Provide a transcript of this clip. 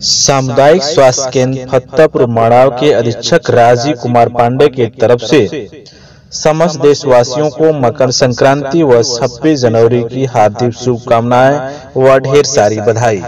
सामुदायिक स्वास्थ्य केंद्र फतेहपुर मड़ाव के अधीक्षक राजीव कुमार पांडे की तरफ़ से समस्त देशवासियों को मकर संक्रांति व छब्बीस जनवरी की हार्दिक शुभकामनाएँ व ढेर सारी बधाई।